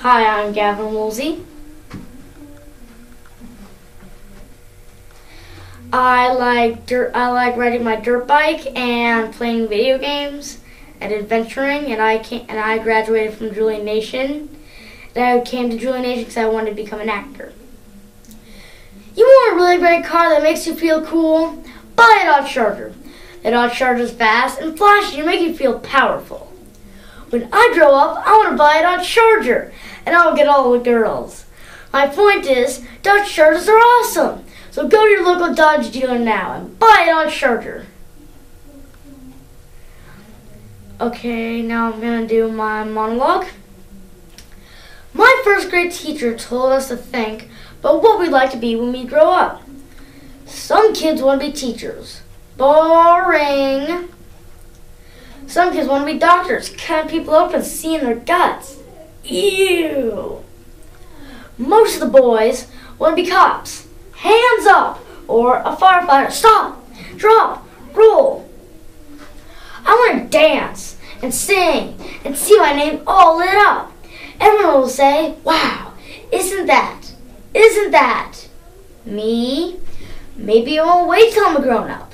Hi, I'm Gavyn Woolsey. I like dirt. I like riding my dirt bike and playing video games and adventuring. And I and I graduated from Julie Nation. And I came to Julie Nation because I wanted to become an actor. You want a really great car that makes you feel cool? Buy a Dodge Charger. The Dodge Charger is fast and flashy and make you feel powerful. When I grow up, I want to buy a Dodge Charger, and I will get all the girls. My point is, Dodge Chargers are awesome. So go to your local Dodge dealer now and buy a Dodge Charger. Okay, now I'm going to do my monologue. My first grade teacher told us to think about what we'd like to be when we grow up. Some kids want to be teachers. Boring. Some kids want to be doctors, cutting people open, seeing their guts. Ew. Most of the boys want to be cops. Hands up! Or a firefighter. Stop! Drop! Roll! I want to dance and sing and see my name all lit up. Everyone will say, wow, isn't that, isn't that me? Maybe I won't wait till I'm a grown up.